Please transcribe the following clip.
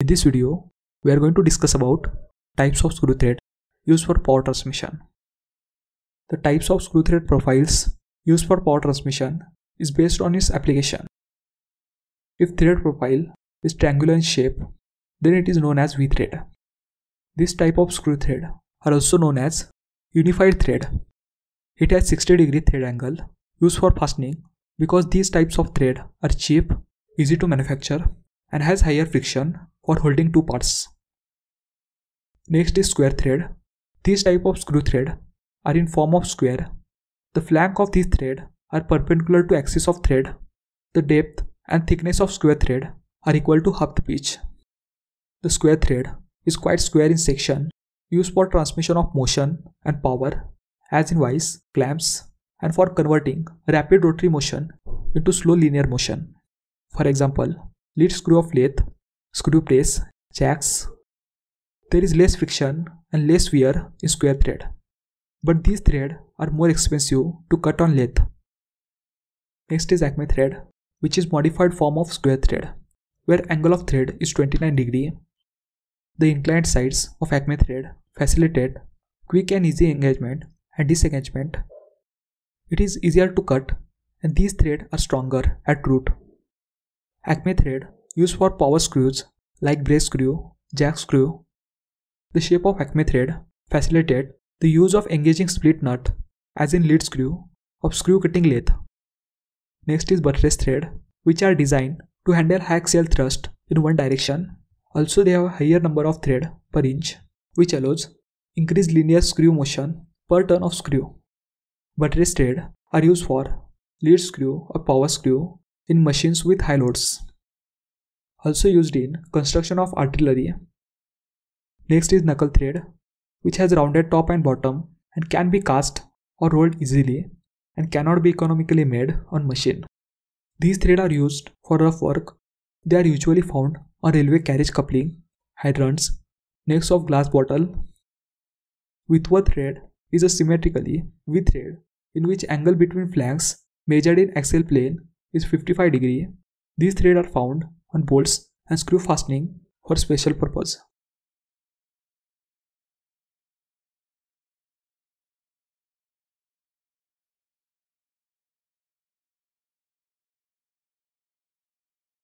In this video, we are going to discuss about types of screw thread used for power transmission. The types of screw thread profiles used for power transmission is based on its application. If thread profile is triangular in shape, then it is known as V-thread. This type of screw thread are also known as unified thread. It has 60 degree thread angle used for fastening because these types of thread are cheap, easy to manufacture and has higher friction for holding two parts. Next is square thread. These type of screw thread are in form of square. The flank of this thread are perpendicular to axis of thread. The depth and thickness of square thread are equal to half the pitch. The square thread is quite square in section, used for transmission of motion and power, as in vice, clamps, and for converting rapid rotary motion into slow linear motion. For example, lead screw of lathe, screw press, jacks. There is less friction and less wear in square thread. But these threads are more expensive to cut on lathe. Next is Acme thread, which is modified form of square thread, where angle of thread is 29 degree. The inclined sides of Acme thread facilitate quick and easy engagement and disengagement it is easier to cut and these threads are stronger at root. Acme thread used for power screws like brace screw, jack screw. The shape of Acme thread facilitated the use of engaging split nut as in lead screw of screw cutting lathe. Next is buttress thread which are designed to handle axial thrust in one direction. Also they have a higher number of thread per inch which allows increased linear screw motion per turn of screw. Buttress thread are used for lead screw or power screw in machines with high loads. Also used in construction of artillery. Next is knuckle thread, which has rounded top and bottom and can be cast or rolled easily and cannot be economically made on machine. These threads are used for rough work. They are usually found on railway carriage coupling, hydrants, necks of glass bottle. Whitworth thread is a symmetrically V thread in which angle between flanks measured in axial plane is 55 degree. These threads are found on bolts and screw fastening for special purpose.